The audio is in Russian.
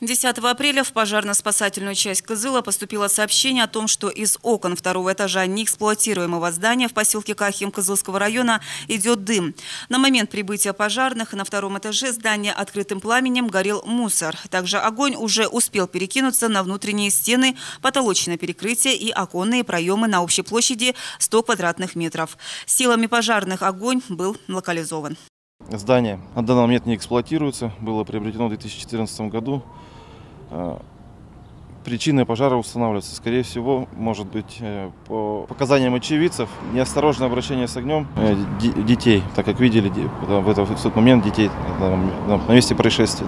10 апреля в пожарно-спасательную часть Кызыла поступило сообщение о том, что из окон второго этажа неэксплуатируемого здания в поселке Кахим Кызылского района идет дым. На момент прибытия пожарных на втором этаже здания открытым пламенем горел мусор. Также огонь уже успел перекинуться на внутренние стены, потолочное перекрытие и оконные проемы на общей площади 100 квадратных метров. Силами пожарных огонь был локализован. Здание на данный момент не эксплуатируется, было приобретено в 2014 году. Э, Причины пожара устанавливаются. Скорее всего, может быть, э, по показаниям очевидцев, неосторожное обращение с огнем э, детей, так как видели в, это- в тот момент детей на месте происшествия.